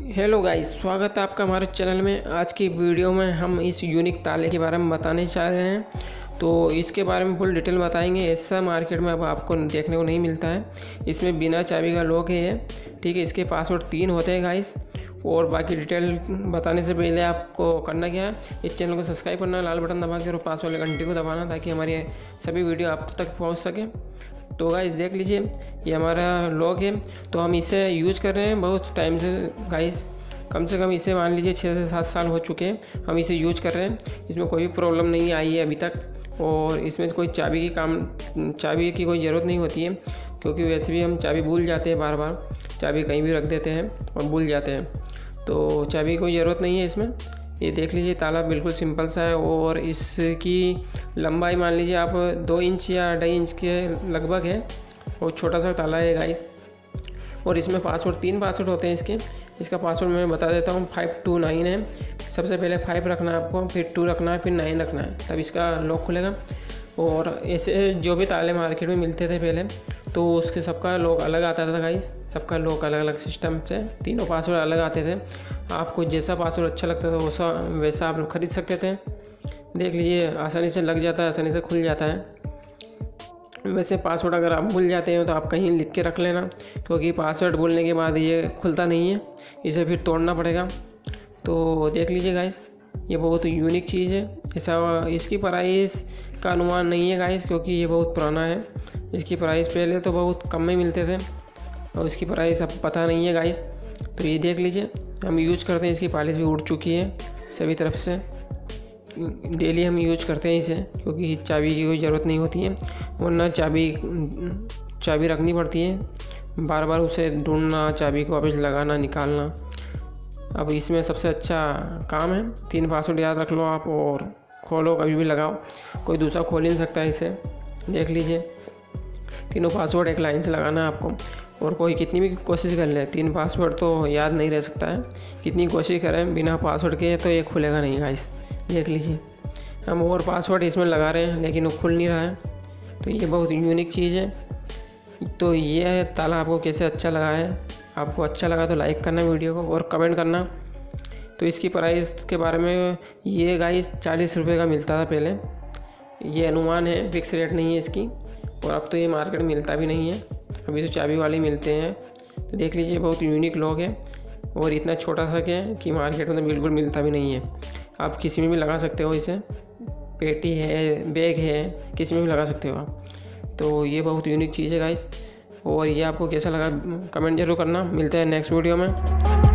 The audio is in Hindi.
हेलो गाइस स्वागत है आपका हमारे चैनल में। आज की वीडियो में हम इस यूनिक ताले के बारे में बताने चाह रहे हैं। तो इसके बारे में फुल डिटेल बताएँगे। ऐसा मार्केट में अब आपको देखने को नहीं मिलता है। इसमें बिना चाबी का लॉक है ठीक है, इसके पासवर्ड तीन होते हैं गाइस और बाकी डिटेल बताने से पहले आपको करना क्या है, इस चैनल को सब्सक्राइब करना, लाल बटन दबा के और पास वाले घंटे को दबाना ताकि हमारी सभी वीडियो आप तक पहुँच सके। तो गाइस देख लीजिए, ये हमारा लॉक है तो हम इसे यूज़ कर रहे हैं बहुत टाइम से गाइस कम से कम इसे मान लीजिए छः से सात साल हो चुके हैं, हम इसे यूज़ कर रहे हैं. इसमें कोई भी प्रॉब्लम नहीं आई है अभी तक, और इसमें कोई चाबी की काम, चाबी की कोई ज़रूरत नहीं होती है, क्योंकि वैसे भी हम चाबी भूल जाते हैं बार बार चाबी कहीं भी रख देते हैं और भूल जाते हैं. तो चाबी की कोई ज़रूरत नहीं है इसमें. ये देख लीजिए ताला बिल्कुल सिंपल सा है और इसकी लंबाई मान लीजिए आप दो इंच या ढाई इंच के लगभग है। और छोटा सा ताला है गाइस और इसमें पासवर्ड तीन पासवर्ड होते हैं इसके। इसका पासवर्ड मैं बता देता हूँ फाइव टू नाइन है। सबसे पहले फाइव रखना है आपको, फिर टू रखना है, फिर नाइन रखना है। तब इसका लॉक खुलेगा। और ऐसे जो भी ताले मार्केट में मिलते थे पहले तो उसके सबका लॉक अलग आता था गाइस सबका लॉक अलग अलग सिस्टम से तीनों पासवर्ड अलग आते थे। आपको जैसा पासवर्ड अच्छा लगता था वैसा वैसा आप लोग खरीद सकते थे। देख लीजिए, आसानी से लग जाता है, आसानी से खुल जाता है। वैसे पासवर्ड अगर आप भूल जाते हैं तो आप कहीं लिख के रख लेना, क्योंकि पासवर्ड भूलने के बाद ये खुलता नहीं है। इसे फिर तोड़ना पड़ेगा। तो देख लीजिए गाइस ये बहुत यूनिक चीज़ है। ऐसा, इसकी प्राइस का अनुमान नहीं है गाइस क्योंकि ये बहुत पुराना है। इसकी प्राइस पहले तो बहुत कम में मिलते थे, और इसकी प्राइस अब पता नहीं है गाइस तो ये देख लीजिए, हम यूज़ करते हैं, इसकी पॉलिश भी उड़ चुकी है सभी तरफ़ से। डेली हम यूज़ करते हैं इसे, क्योंकि चाबी की कोई ज़रूरत नहीं होती है वरना चाबी चाबी रखनी पड़ती है। बार बार उसे ढूंढना, चाबी को वापस लगाना, निकालना। अब इसमें सबसे अच्छा काम है। तीन पासवर्ड याद रख लो आप और खोलो, कभी भी लगाओ। कोई दूसरा खोल नहीं सकता इसे। देख लीजिए। तीनों पासवर्ड एक लाइन से लगाना है आपको। और कोई कितनी भी कोशिश कर ले, तीन पासवर्ड तो याद नहीं रह सकता है। कितनी कोशिश करें बिना पासवर्ड के तो ये खुलेगा नहीं गाइस देख लीजिए। हम और पासवर्ड इसमें लगा रहे हैं, लेकिन वो खुल नहीं रहा है। तो ये बहुत यूनिक चीज़ है। तो ये ताला आपको कैसे अच्छा लगा है आपको अच्छा लगा तो लाइक करना वीडियो को और कमेंट करना। तो इसकी प्राइस के बारे में ये गाइस चालीस रुपये का मिलता था पहले। ये अनुमान है फिक्स रेट नहीं है इसकी। और अब तो ये मार्केट मिलता भी नहीं है। अभी तो चाबी वाले मिलते हैं। तो देख लीजिए, बहुत यूनिक लॉक है। और इतना छोटा सा क्या है कि मार्केट में तो बिल्कुल मिलता भी नहीं है। आप किसी में भी लगा सकते हो इसे। पेटी है बैग है, किसी में भी लगा सकते हो आप। तो ये बहुत यूनिक चीज़ है गाइस और ये आपको कैसा लगा कमेंट ज़रूर करना। मिलते हैं नेक्स्ट वीडियो में।